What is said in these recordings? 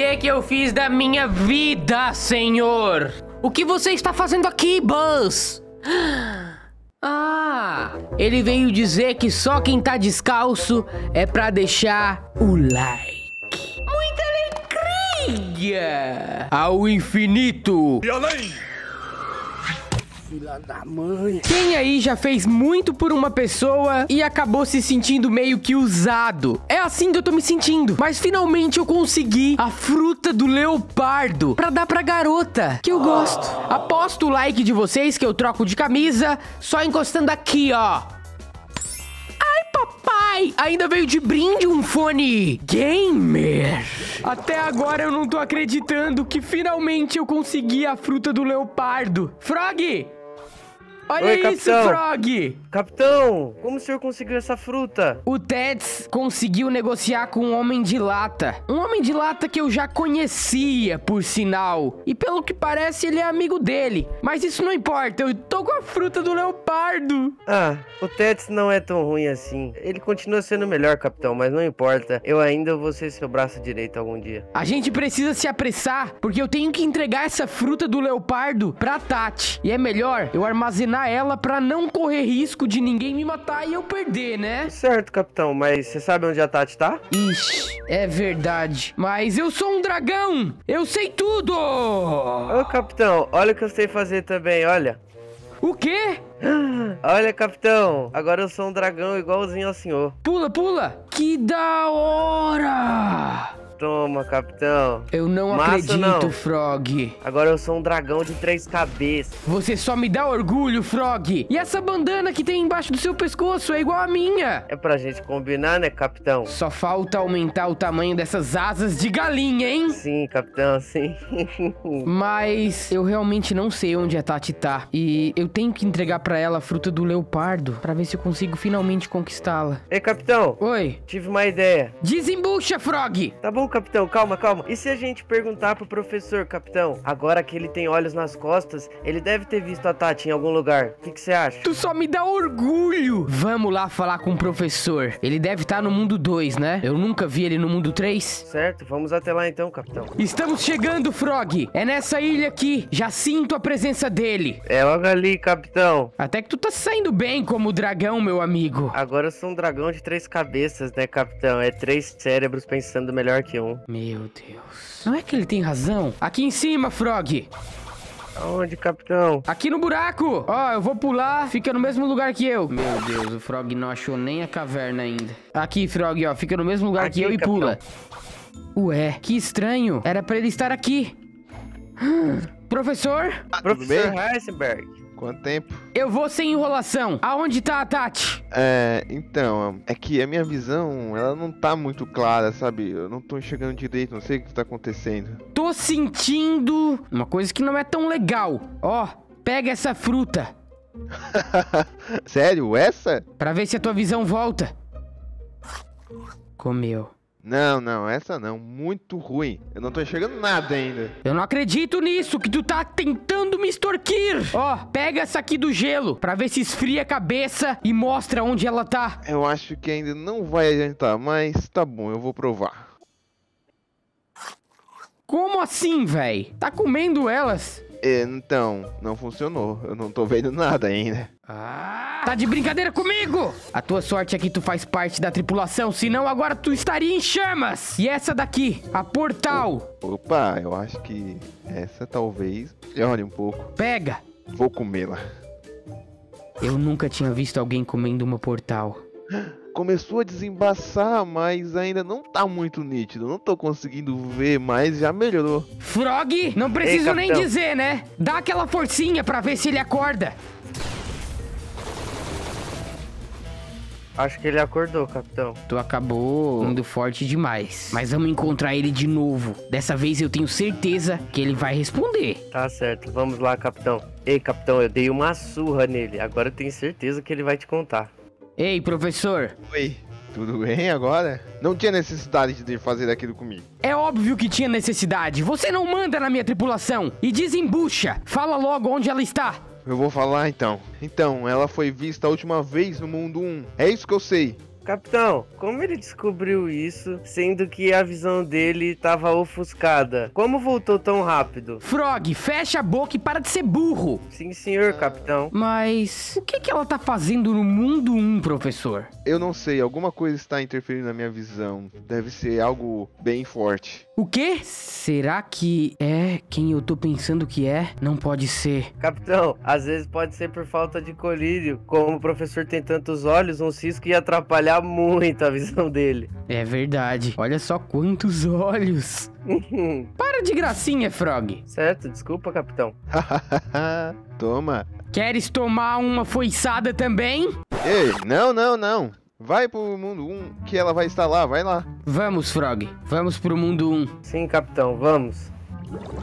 que que eu fiz da minha vida, senhor? O que você está fazendo aqui, Buzz? Ah, ele veio dizer que só quem tá descalço é pra deixar o like. Muita alegria! Ao infinito! E além! Filha da mãe. Quem aí já fez muito por uma pessoa e acabou se sentindo meio que usado? É assim que eu tô me sentindo. Mas finalmente eu consegui a fruta do leopardo pra dar pra garota, que eu gosto. Aposto o like de vocês que eu troco de camisa só encostando aqui, ó. Ai, papai! Ainda veio de brinde um fone gamer. Até agora eu não tô acreditando que finalmente eu consegui a fruta do leopardo. Frog! Olha Oi, isso, capitão. Frog! Capitão, como o senhor conseguiu essa fruta? O Teds conseguiu negociar com um homem de lata. Um homem de lata que eu já conhecia, por sinal. E pelo que parece, ele é amigo dele. Mas isso não importa, eu tô com a fruta do leopardo. Ah, o Tets não é tão ruim assim. Ele continua sendo melhor, capitão, mas não importa. Eu ainda vou ser seu braço direito algum dia. A gente precisa se apressar, porque eu tenho que entregar essa fruta do leopardo pra Tati. E é melhor eu armazenar ela pra não correr risco de ninguém me matar e eu perder, né? Certo, capitão, mas você sabe onde a Tati tá? Ixi, é verdade. Mas eu sou um dragão! Eu sei tudo! Ô, capitão, olha o que eu sei fazer também, olha. O quê? Olha, capitão, agora eu sou um dragão igualzinho ao senhor. Pula, pula! Que da hora! Toma, capitão. Eu não Massa, acredito, não. Frog. Agora eu sou um dragão de três cabeças. Você só me dá orgulho, Frog. E essa bandana que tem embaixo do seu pescoço é igual a minha. É pra gente combinar, né, capitão? Só falta aumentar o tamanho dessas asas de galinha, hein? Sim, capitão, sim. Mas eu realmente não sei onde a Tati tá. E eu tenho que entregar pra ela a fruta do leopardo pra ver se eu consigo finalmente conquistá-la. Ei, capitão, Oi. tive uma ideia. Desembucha, Frog! Tá bom, capitão, calma, calma. E se a gente perguntar pro professor, capitão? Agora que ele tem olhos nas costas, ele deve ter visto a Tati em algum lugar. O que você acha? Tu só me dá orgulho. Vamos lá falar com o professor. Ele deve estar no mundo 2, né? Eu nunca vi ele no mundo 3. Certo, vamos até lá então, capitão. Estamos chegando, Frog. É nessa ilha aqui. Já sinto a presença dele. É logo ali, capitão. Até que tu tá saindo bem como dragão, meu amigo. Agora eu sou um dragão de três cabeças, né, capitão? É três cérebros pensando melhor que um. Meu Deus. Não é que ele tem razão? Aqui em cima, Frog. Aonde, capitão? Aqui no buraco. Ó, eu vou pular. Fica no mesmo lugar que eu. Meu Deus, o Frog não achou nem a caverna ainda. Aqui, Frog, ó. Fica no mesmo lugar Aqui, que eu e capitão. pula. Ué, que estranho. Era pra ele estar aqui. Professor, tudo Professor? Heisenberg. Quanto tempo? eu vou sem enrolação. Aonde tá a Tati? É, então, é que a minha visão, ela não tá muito clara, sabe? Eu não tô enxergando direito, não sei o que tá acontecendo. Tô sentindo uma coisa que não é tão legal. Ó, pega essa fruta Sério, essa? pra ver se a tua visão volta. Comeu. Não, não, essa não. Muito ruim. Eu não tô enxergando nada ainda. Eu não acredito nisso, que tu tá tentando me extorquir. Ó, pega essa aqui do gelo pra ver se esfria a cabeça e mostra onde ela tá. Eu acho que ainda não vai adiantar, mas tá bom, eu vou provar. Como assim, véi? Tá comendo elas? Então, não funcionou. Eu não tô vendo nada ainda. Ah, tá de brincadeira comigo? A tua sorte é que tu faz parte da tripulação, senão agora tu estaria em chamas. E essa daqui, a portal. Opa, eu acho que essa talvez melhore um pouco. Pega. Vou comê-la. Eu nunca tinha visto alguém comendo uma portal. Começou a desembaçar, mas ainda não tá muito nítido. Não tô conseguindo ver, mas já melhorou. Frog, não preciso nem capitão. dizer, né? Dá aquela forcinha pra ver se ele acorda. Acho que ele acordou, capitão. Tu acabou indo forte demais. Mas vamos encontrar ele de novo. Dessa vez eu tenho certeza que ele vai responder. Tá certo, vamos lá, capitão. Ei, capitão, eu dei uma surra nele. Agora eu tenho certeza que ele vai te contar. Ei, professor. Oi, tudo bem agora? Não tinha necessidade de fazer aquilo comigo. É óbvio que tinha necessidade. Você não manda na minha tripulação. E desembucha. Fala logo onde ela está. Eu vou falar então. Então, ela foi vista a última vez no mundo 1. É isso que eu sei. Capitão, como ele descobriu isso, sendo que a visão dele estava ofuscada? Como voltou tão rápido? Frog, fecha a boca e para de ser burro. Sim, senhor, capitão. Mas o que, que ela tá fazendo no mundo 1, professor? Eu não sei, alguma coisa está interferindo na minha visão. Deve ser algo bem forte. O quê? Será que é quem eu tô pensando que é? Não pode ser. Capitão, às vezes pode ser por falta de colírio. Como o professor tem tantos olhos, um cisco ia atrapalhar muito a visão dele. É verdade. Olha só quantos olhos. Para de gracinha, Frog. certo, desculpa, capitão. Toma. Queres tomar uma foiçada também? Ei, não, não, não. Vai pro mundo 1 que ela vai estar lá, vai lá. Vamos, Frog. Vamos pro mundo 1. Sim, capitão, vamos.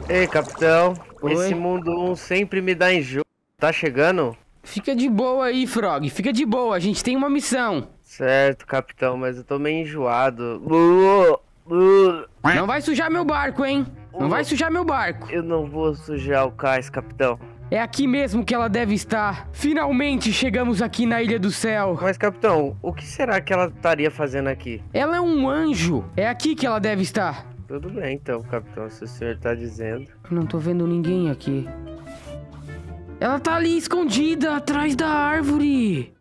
Ei, capitão, Oi? esse mundo 1 sempre me dá enjoo. Tá chegando? Fica de boa aí, Frog. Fica de boa. A gente tem uma missão. Certo, capitão, mas eu tô meio enjoado. Uh, uh. Não vai sujar meu barco, hein? Não vai sujar meu barco. Eu não vou sujar o cais, capitão. É aqui mesmo que ela deve estar. Finalmente chegamos aqui na Ilha do Céu. Mas, capitão, o que será que ela estaria fazendo aqui? Ela é um anjo. É aqui que ela deve estar. Tudo bem, então, capitão, se o senhor tá dizendo. Não tô vendo ninguém aqui. Ela tá ali escondida atrás da árvore.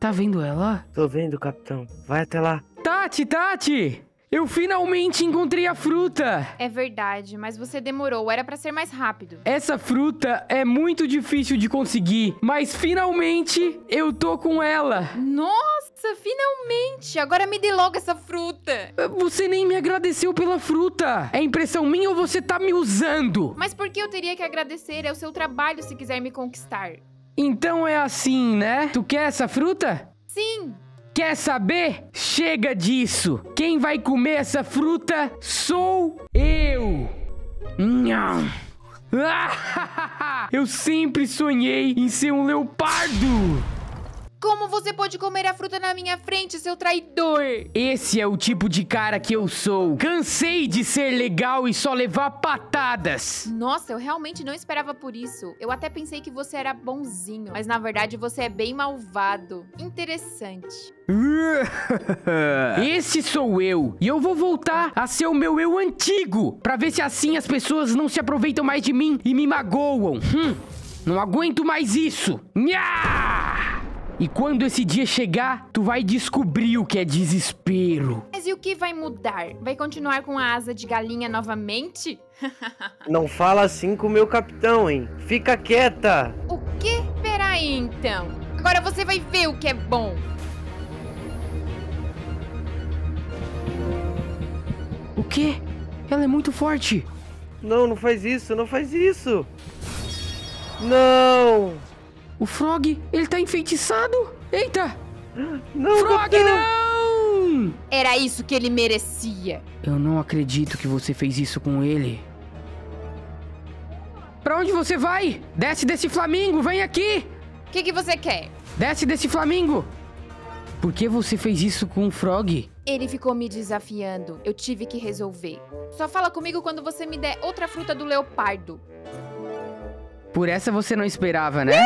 Tá vendo ela? Tô vendo, capitão. Vai até lá. Tati, Tati! Eu finalmente encontrei a fruta! É verdade, mas você demorou, era pra ser mais rápido. Essa fruta é muito difícil de conseguir, mas finalmente eu tô com ela. Nossa, finalmente! Agora me dê logo essa fruta. Você nem me agradeceu pela fruta. É impressão minha ou você tá me usando? Mas por que eu teria que agradecer? É o seu trabalho se quiser me conquistar. Então é assim, né? Tu quer essa fruta? Sim, Quer saber? Chega disso! Quem vai comer essa fruta sou eu! Nham. Eu sempre sonhei em ser um leopardo! Como você pode comer a fruta na minha frente, seu traidor? Esse é o tipo de cara que eu sou. Cansei de ser legal e só levar patadas. Nossa, eu realmente não esperava por isso. Eu até pensei que você era bonzinho, mas na verdade você é bem malvado. Interessante. Esse sou eu. E eu vou voltar a ser o meu eu antigo. Pra ver se assim as pessoas não se aproveitam mais de mim e me magoam. Hum, não aguento mais isso. Nha! E quando esse dia chegar, tu vai descobrir o que é desespero. Mas e o que vai mudar? Vai continuar com a asa de galinha novamente? Não fala assim com o meu capitão, hein? Fica quieta! O quê? Peraí então. Agora você vai ver o que é bom. O quê? Ela é muito forte. Não, não faz isso, não faz isso! Não! O Frog, ele tá enfeitiçado. Eita! Não, Frog, capitão! não! Era isso que ele merecia. Eu não acredito que você fez isso com ele. Pra onde você vai? Desce desse flamingo, vem aqui! O que, que você quer? Desce desse flamingo! Por que você fez isso com o Frog? Ele ficou me desafiando. Eu tive que resolver. Só fala comigo quando você me der outra fruta do leopardo. Por essa você não esperava, né?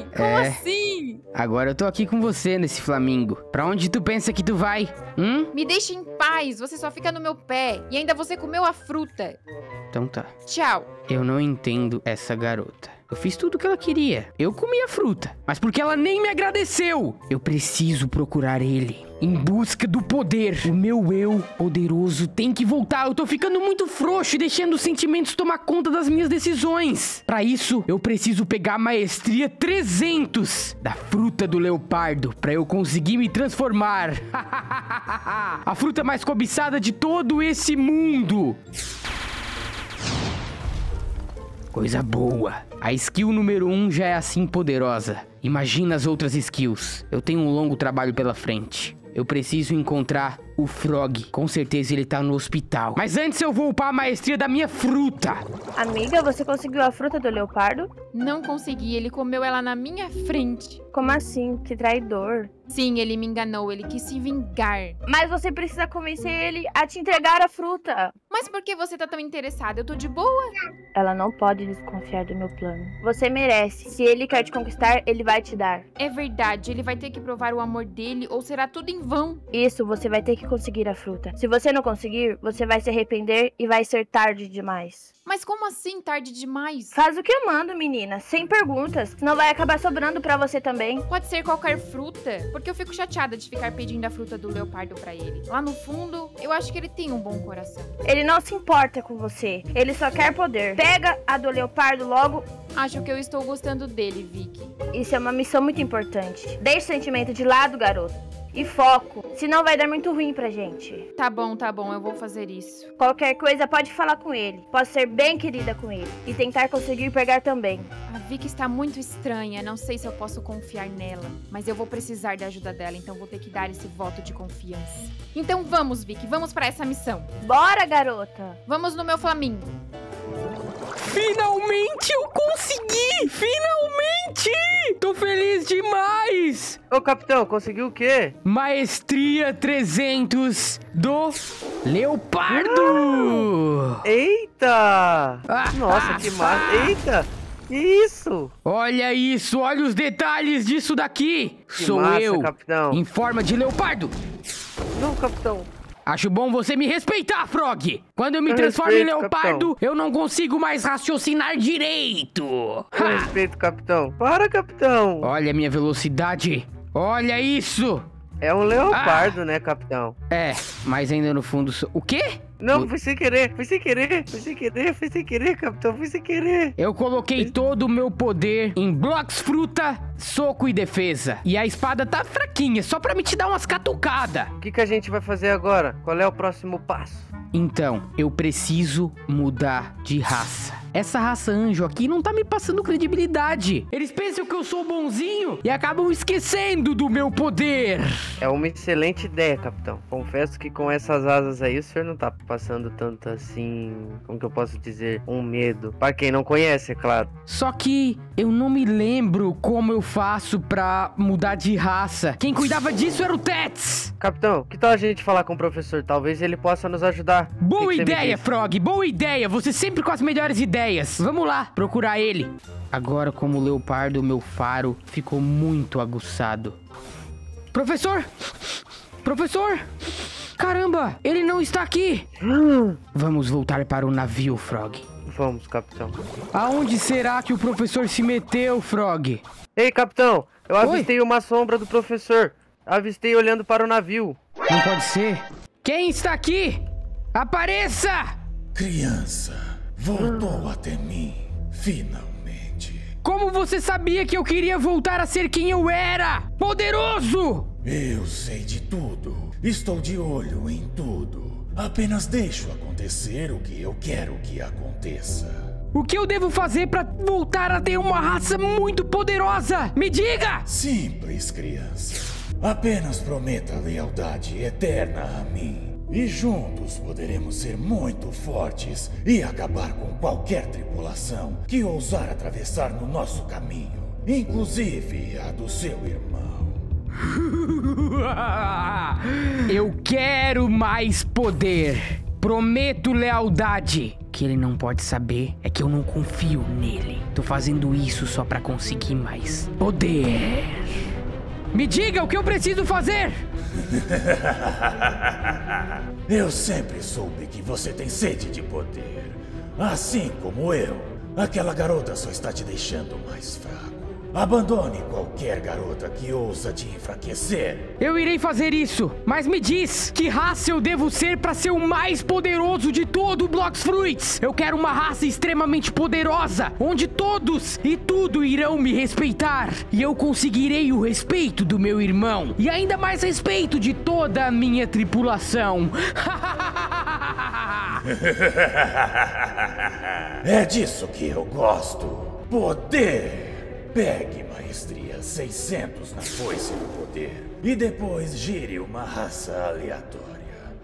Aqui? Como É. assim? Agora eu tô aqui com você nesse flamingo. Pra onde tu pensa que tu vai? Hum? Me deixe em paz, você só fica no meu pé. E ainda você comeu a fruta. Então tá. Tchau. Eu não entendo essa garota. Eu fiz tudo o que ela queria. Eu comi a fruta. Mas porque ela nem me agradeceu. Eu preciso procurar ele. Em busca do poder. O meu eu poderoso tem que voltar. Eu tô ficando muito frouxo e deixando os sentimentos tomar conta das minhas decisões. Pra isso, eu preciso pegar a maestria 300 da fruta do leopardo. Pra eu conseguir me transformar. a fruta mais cobiçada de todo esse mundo. Coisa boa. A skill número 1 um já é assim poderosa. Imagina as outras skills. Eu tenho um longo trabalho pela frente. Eu preciso encontrar o Frog. Com certeza ele tá no hospital. Mas antes eu vou upar a maestria da minha fruta. Amiga, você conseguiu a fruta do leopardo? Não consegui, ele comeu ela na minha frente. Como assim? Que traidor. Sim, ele me enganou, ele quis se vingar. Mas você precisa convencer ele a te entregar a fruta. Mas por que você tá tão interessada? Eu tô de boa. Ela não pode desconfiar do meu plano. Você merece. Se ele quer te conquistar, ele vai te dar. É verdade, ele vai ter que provar o amor dele ou será tudo em vão. Isso, você vai ter que conseguir a fruta. Se você não conseguir, você vai se arrepender e vai ser tarde demais. Mas como assim tarde demais? Faz o que eu mando, menina, sem perguntas, senão vai acabar sobrando pra você também. Pode ser qualquer fruta, porque eu fico chateada de ficar pedindo a fruta do leopardo pra ele. Lá no fundo, eu acho que ele tem um bom coração. Ele não se importa com você, ele só quer poder. Pega a do leopardo logo, Acho que eu estou gostando dele, Vicky. isso é uma missão muito importante. Deixe o sentimento de lado, garoto. E foco, senão vai dar muito ruim pra gente. Tá bom, tá bom, eu vou fazer isso. Qualquer coisa pode falar com ele. Posso ser bem querida com ele. E tentar conseguir pegar também. A Vicky está muito estranha, não sei se eu posso confiar nela, mas eu vou precisar da ajuda dela, então vou ter que dar esse voto de confiança. Então vamos, Vicky, vamos para essa missão. Bora, garota! Vamos no meu flamingo. Finalmente eu consegui! Finalmente! Tô feliz demais! Ô, capitão, conseguiu o quê? Maestria 300 do Leopardo! Eita! Ah, Nossa, ah, que massa! Eita! Que isso? Olha isso, olha os detalhes disso daqui! Que Sou massa, eu, capitão. em forma de leopardo! Não, capitão. Acho bom você me respeitar, Frog! Quando eu me Eu transformo em respeito, leopardo, eu não consigo mais raciocinar direito! Com respeito, capitão. Para, capitão. Olha a minha velocidade! Olha isso! É um leopardo, né, capitão? É, mas ainda no fundo sou... O quê? Não, foi sem querer, foi sem querer, foi sem querer, foi sem querer, capitão, foi sem querer. Eu coloquei todo o meu poder em blocos, fruta, soco e defesa. E a espada tá fraquinha, só pra me te dar umas catucadas. O que, que a gente vai fazer agora? Qual é o próximo passo? Então, eu preciso mudar de raça. Essa raça anjo aqui não tá me passando credibilidade. Eles pensam que eu sou bonzinho e acabam esquecendo do meu poder. É uma excelente ideia, capitão. Confesso que com essas asas aí o senhor não tá passando tanto assim, como que eu posso dizer, um medo. Para quem não conhece, é claro. Só que eu não me lembro como eu faço pra mudar de raça. Quem cuidava disso era o Tets. Capitão, que tal a gente falar com o professor? Talvez ele possa nos ajudar. Que Boa que me ideia? Frog, boa ideia. Você sempre com as melhores ideias. Vamos lá, procurar ele. Agora, como leopardo, meu faro ficou muito aguçado. Professor! Professor! Caramba, ele não está aqui. Vamos voltar para o navio, Frog. Vamos, capitão. Aonde será que o professor se meteu, Frog? Ei, capitão, eu Oi? avistei uma sombra do professor. Avistei olhando para o navio. Não pode ser. Quem está aqui? Apareça! Criança, voltou até mim, finalmente. Como você sabia que eu queria voltar a ser quem eu era? Poderoso! Eu sei de tudo, estou de olho em tudo. Apenas deixo acontecer o que eu quero que aconteça. O que eu devo fazer pra voltar a ter uma raça muito poderosa? Me diga! Simples, criança. Apenas prometa lealdade eterna a mim. E juntos poderemos ser muito fortes e acabar com qualquer tripulação que ousar atravessar no nosso caminho, inclusive a do seu irmão. Eu quero mais poder. Prometo lealdade. O que ele não pode saber é que eu não confio nele. Tô fazendo isso só pra conseguir mais poder. Me diga o que eu preciso fazer! Eu sempre soube que você tem sede de poder. Assim como eu. Aquela garota só está te deixando mais fraco. Abandone qualquer garota que ousa te enfraquecer. Eu irei fazer isso, mas me diz que raça eu devo ser pra ser o mais poderoso de todo o Blox Fruits. Eu quero uma raça extremamente poderosa, onde todos e tudo irão me respeitar. E eu conseguirei o respeito do meu irmão e ainda mais respeito de toda a minha tripulação. É disso que eu gosto. Poder! Pegue maestria 600 na foice do poder e depois gire uma raça aleatória.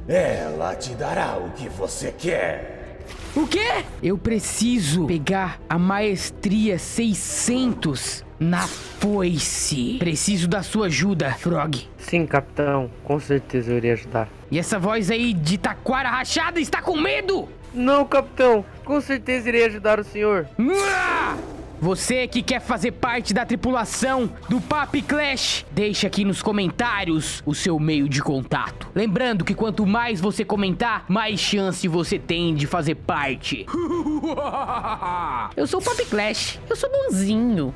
Ela te dará o que você quer. O quê? Eu preciso pegar a maestria 600 Na foice. Preciso da sua ajuda, Frog. Sim, capitão. Com certeza eu irei ajudar. E essa voz aí de taquara rachada está com medo? Não, capitão. Com certeza irei ajudar o senhor. Ah! Você que quer fazer parte da tripulação do Papi Clash, deixa aqui nos comentários o seu meio de contato. Lembrando que quanto mais você comentar, mais chance você tem de fazer parte. Eu sou o Papi Clash, eu sou bonzinho.